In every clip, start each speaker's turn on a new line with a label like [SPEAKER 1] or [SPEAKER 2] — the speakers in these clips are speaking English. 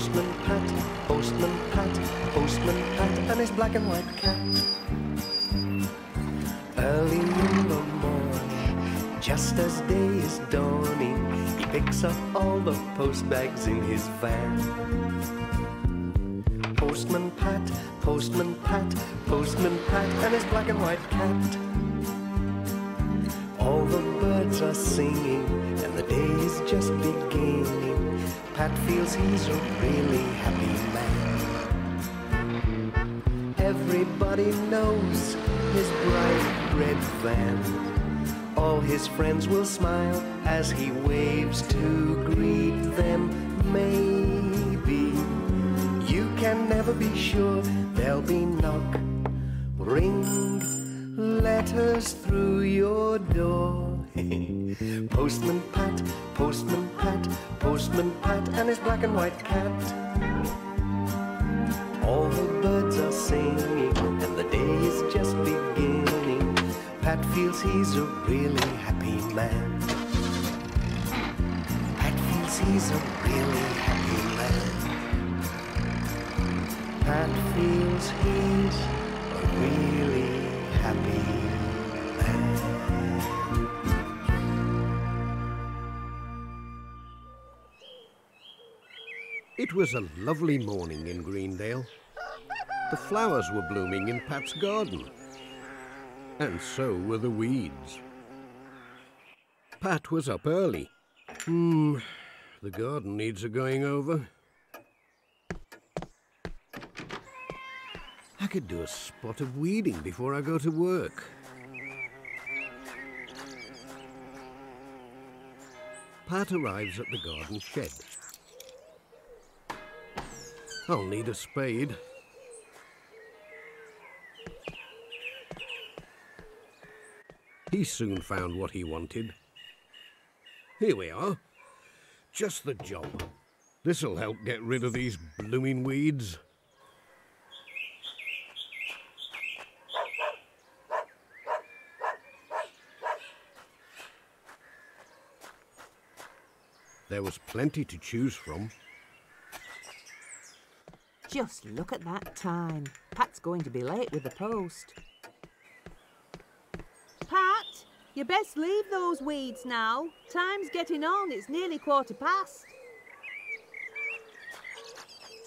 [SPEAKER 1] Postman Pat, Postman Pat, Postman Pat, and his black and white cat. Early in the morning, just as day is dawning, he picks up all the post bags in his van. Postman Pat, Postman Pat, Postman Pat, and his black and white cat. All the birds are singing, and the day is just beginning. Pat feels he's a really happy man. Everybody knows his bright red van. All his friends will smile as he waves to greet them. Maybe you can never be sure there'll be knock, ring, letters through your door. Postman Pat, Postman Pat, Postman Pat, and his black and white cat. All the birds are singing, and the day is just beginning. Pat feels he's a really happy man. Pat feels he's a really happy man. Pat feels he's
[SPEAKER 2] It was a lovely morning in Greendale. The flowers were blooming in Pat's garden. And so were the weeds. Pat was up early. Hmm, the garden needs a going over. I could do a spot of weeding before I go to work. Pat arrives at the garden shed. I'll need a spade. He soon found what he wanted. Here we are. Just the job. This'll help get rid of these blooming weeds. There was plenty to choose from.
[SPEAKER 3] Just look at that time. Pat's going to be late with the post. Pat, you best leave those weeds now. Time's getting on. It's nearly quarter past.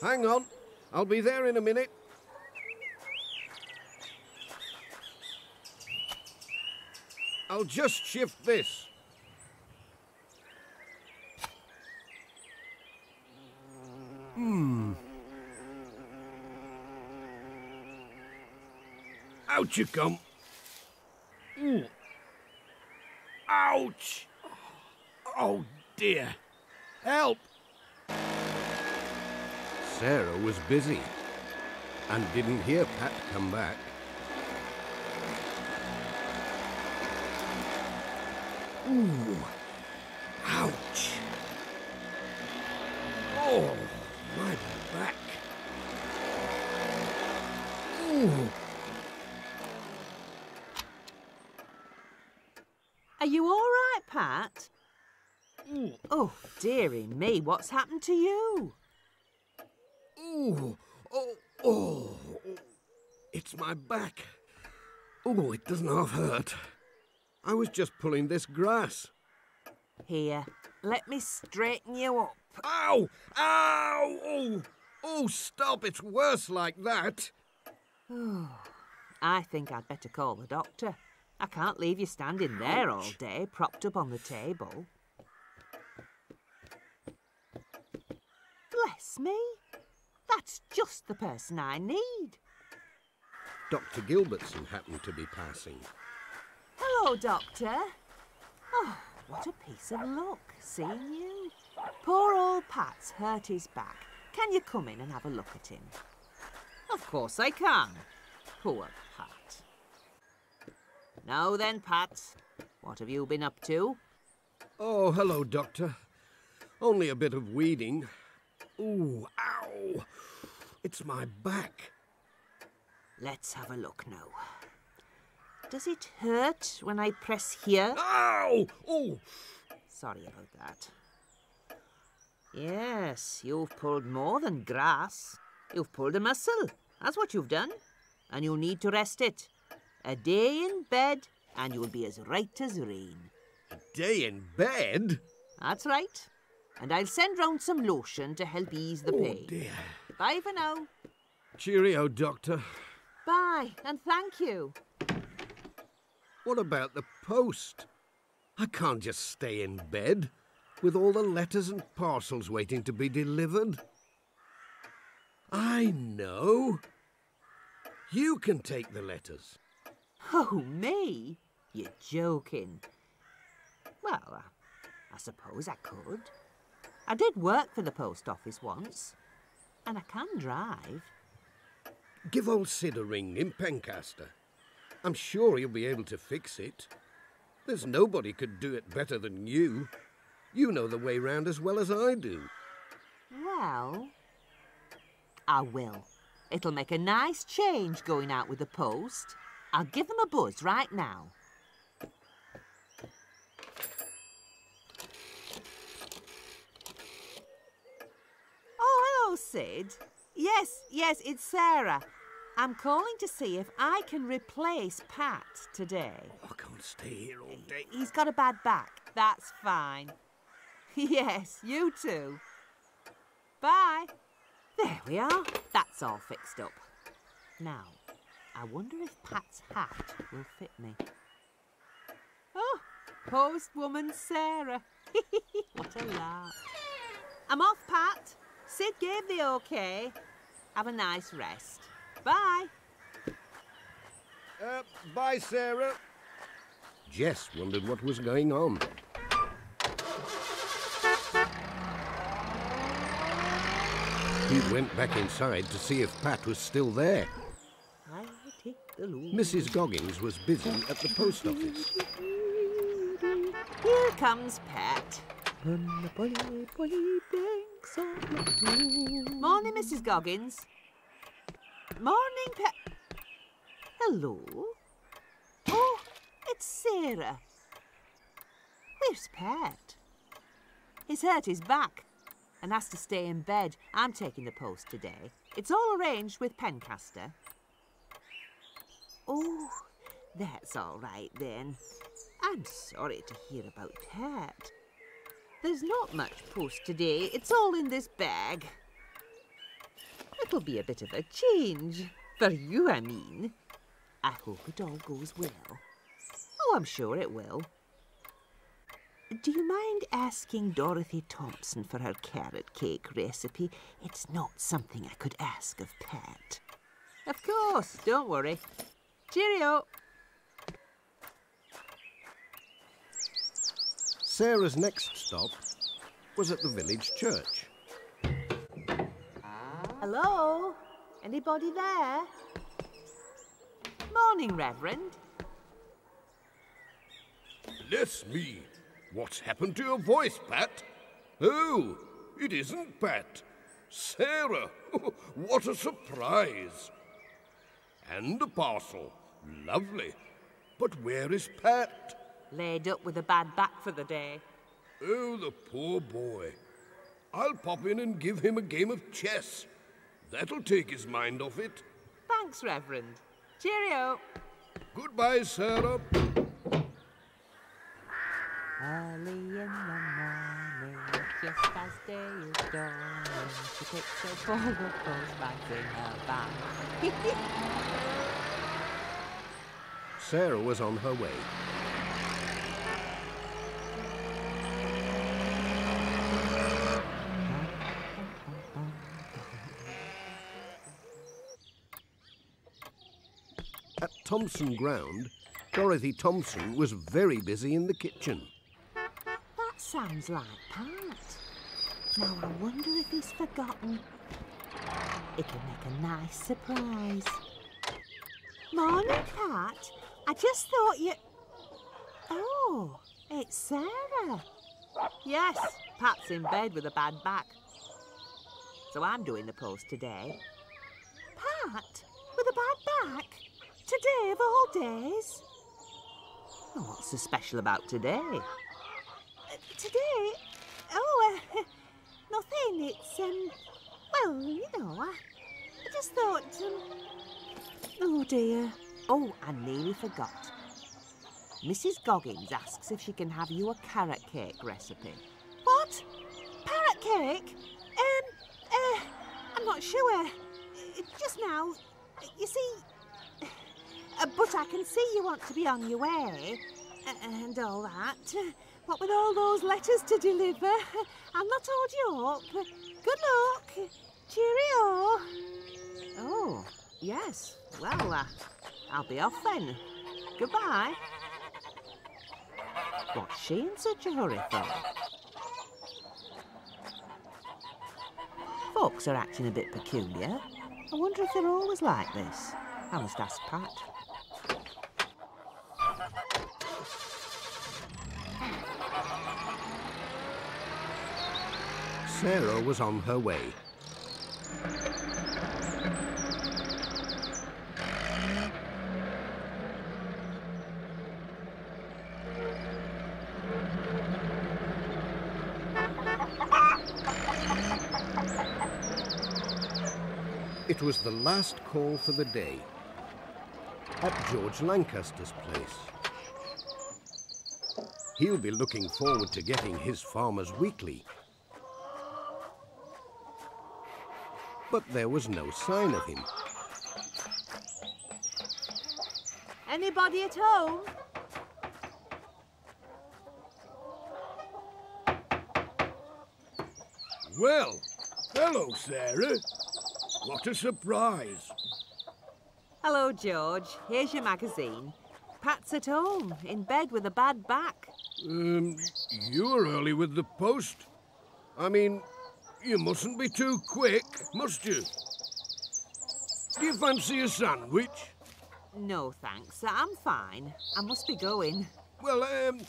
[SPEAKER 2] Hang on. I'll be there in a minute. I'll just shift this. Out you come. Ooh. Mm. Ouch! Oh dear. Help! Sara was busy and didn't hear Pat come back. Ooh. Ouch. Oh, my back. Ooh.
[SPEAKER 3] Are you all right, Pat? Oh, dearie me, what's happened to you?
[SPEAKER 2] Ooh. Oh, oh. It's my back. Oh, it doesn't half hurt. I was just pulling this grass.
[SPEAKER 3] Here, let me straighten you up.
[SPEAKER 2] Ow! Ow! Oh! Oh, stop! It's worse like that.
[SPEAKER 3] Oh, I think I'd better call the doctor. I can't leave you standing there all day, propped up on the table. Bless me. That's just the person I need.
[SPEAKER 2] Dr. Gilbertson happened to be passing.
[SPEAKER 3] Hello, Doctor. Oh, what a piece of luck, seeing you. Poor old Pat's hurt his back. Can you come in and have a look at him? Of course I can. Poor. Now then, Pat, what have you been up to?
[SPEAKER 2] Oh, hello, Doctor. Only a bit of weeding. Ooh, ow! It's my back.
[SPEAKER 3] Let's have a look now. Does it hurt when I press here?
[SPEAKER 2] Ow! Oh!
[SPEAKER 3] Sorry about that. Yes, you've pulled more than grass. You've pulled a muscle. That's what you've done. And you'll need to rest it. A day in bed, and you'll be as right as rain.
[SPEAKER 2] A day in bed?
[SPEAKER 3] That's right. And I'll send round some lotion to help ease the
[SPEAKER 2] Oh,
[SPEAKER 3] pain.
[SPEAKER 2] dear.
[SPEAKER 3] Bye for now.
[SPEAKER 2] Cheerio, Doctor.
[SPEAKER 3] Bye, and thank you.
[SPEAKER 2] What about the post? I can't just stay in bed with all the letters and parcels waiting to be delivered. I know. You can take the letters.
[SPEAKER 3] Oh, me? You're joking. Well, uh, I suppose I could. I did work for the post office once, and I can drive.
[SPEAKER 2] Give old Sid a ring in Pencaster. I'm sure he'll be able to fix it. There's nobody could do it better than you. You know the way round as well as I do.
[SPEAKER 3] Well, I will. It'll make a nice change going out with the post. I'll give them a buzz right now. Oh, hello, Sid. Yes, yes, it's Sara. I'm calling to see if I can replace Pat today.
[SPEAKER 2] I can't stay here all day.
[SPEAKER 3] He's got a bad back. That's fine. Yes, you too. Bye. There we are. That's all fixed up. Now, I wonder if Pat's hat will fit me. Oh, postwoman Sara. what a laugh. I'm off, Pat. Sid gave the okay. Have a nice rest. Bye.
[SPEAKER 2] Uh, bye, Sara. Jess wondered what was going on. He went back inside to see if Pat was still there.
[SPEAKER 3] I take the loop.
[SPEAKER 2] Mrs. Goggins was busy at the post office.
[SPEAKER 3] Here comes Pat. Morning, Mrs. Goggins. Morning, Pat. Hello. Oh, it's Sara. Where's Pat? He's hurt his back and has to stay in bed. I'm taking the post today. It's all arranged with Pencaster. Oh, that's all right then. I'm sorry to hear about Pat. There's not much post today. It's all in this bag. It'll be a bit of a change. For you, I mean. I hope it all goes well. Oh, I'm sure it will. Do you mind asking Dorothy Thompson for her carrot cake recipe? It's not something I could ask of Pat. Of course, don't worry. Cheerio.
[SPEAKER 2] Sara's next stop was at the village church.
[SPEAKER 3] Hello? Anybody there? Morning, Reverend.
[SPEAKER 2] Bless me. What's happened to your voice, Pat? Oh, it isn't Pat. Sara. what a surprise. And a parcel. Lovely. But where is Pat?
[SPEAKER 3] Laid up with a bad back for the day.
[SPEAKER 2] Oh, the poor boy. I'll pop in and give him a game of chess. That'll take his mind off it.
[SPEAKER 3] Thanks, Reverend. Cheerio.
[SPEAKER 2] Goodbye, Sara.
[SPEAKER 3] Early in the morning, just as day is dawning, she picks her ball of post bags in her bag.
[SPEAKER 2] Sara was on her way. At Thompson Ground, Dorothy Thompson was very busy in the kitchen.
[SPEAKER 3] That sounds like Pat. Now I wonder if he's forgotten. It'll make a nice surprise. Morning, Pat. I just thought you. Oh, it's Sara. Yes, Pat's in bed with a bad back. So I'm doing the post today. Pat, with a bad back? Today of all days? Oh, what's so special about today? Uh, today? Oh, uh, nothing. It's, um, well, you know, I, I just thought, um, oh dear. Oh, I nearly forgot. Mrs. Goggins asks if she can have you a carrot cake recipe. What? Parrot cake? Um, uh, I'm not sure. Just now, you see, uh, but I can see you want to be on your way uh, and all that. What with all those letters to deliver, I'll not hold you up. Good luck. Cheerio. Oh, yes. Well, uh, I'll be off then. Goodbye. What's she in such a hurry for? Folks are acting a bit peculiar. I wonder if they're always like this. I must ask Pat.
[SPEAKER 2] Sara was on her way. It was the last call for the day at George Lancaster's place. He'll be looking forward to getting his Farmer's Weekly. But there was no sign of him.
[SPEAKER 3] Anybody at home?
[SPEAKER 2] Well, hello, Sara. What a surprise.
[SPEAKER 3] Hello, George. Here's your magazine. Pat's at home, in bed with a bad back.
[SPEAKER 2] Um, you were early with the post. I mean, you mustn't be too quick, must you? Do you fancy a sandwich?
[SPEAKER 3] No, thanks. I'm fine. I must be going.
[SPEAKER 2] Well, um,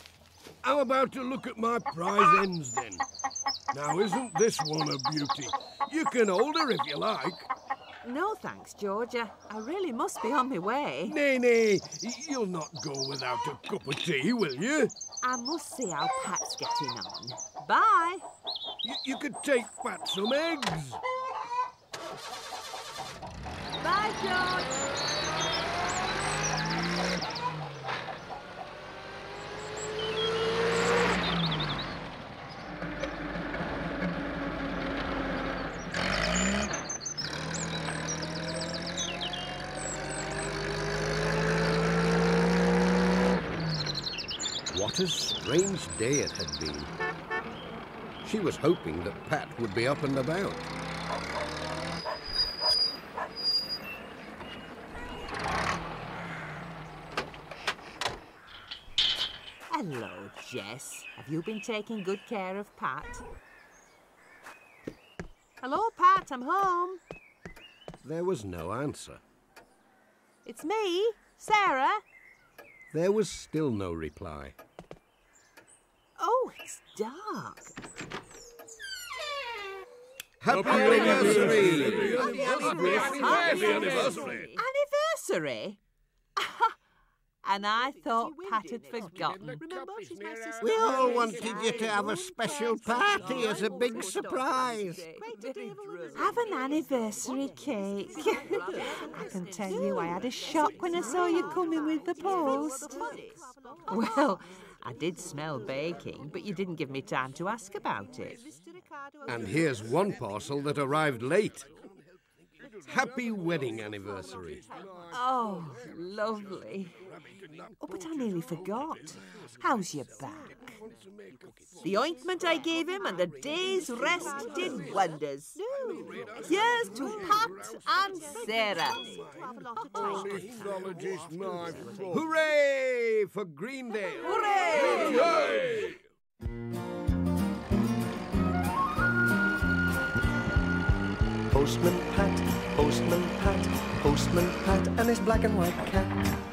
[SPEAKER 2] how about a look at my prize ends then? Now, isn't this one a beauty? You can hold her if you like.
[SPEAKER 3] No, thanks, George. I, really must be on my way.
[SPEAKER 2] Nay, nay, you'll not go without a cup of tea, will you?
[SPEAKER 3] I must see how Pat's getting on. Bye.
[SPEAKER 2] You, you could take Pat some eggs.
[SPEAKER 3] Bye, George.
[SPEAKER 2] What a strange day it had been. She was hoping that Pat would be up and about.
[SPEAKER 3] Hello, Jess. Have you been taking good care of Pat? Hello, Pat. I'm home.
[SPEAKER 2] There was no answer.
[SPEAKER 3] It's me, Sara.
[SPEAKER 2] There was still no reply.
[SPEAKER 3] Oh, it's dark.
[SPEAKER 2] Happy anniversary!
[SPEAKER 3] Happy anniversary! Anniversary? and I thought Pat had forgotten.
[SPEAKER 4] We all wanted you to have a special party as a big surprise.
[SPEAKER 3] Have an anniversary cake. I can tell you I had a shock when I saw you coming with the post. Well, I did smell baking, but you didn't give me time to ask about it.
[SPEAKER 2] And here's one parcel that arrived late. Happy wedding anniversary.
[SPEAKER 3] Oh, lovely. Oh, but I nearly forgot. How's your back? The ointment I gave him and the day's rest did wonders. Here's to Pat and Sara.
[SPEAKER 2] Hooray for Greendale!
[SPEAKER 3] Hooray!
[SPEAKER 1] Postman Pat, Postman Pat, Postman Pat, and his black and white cat.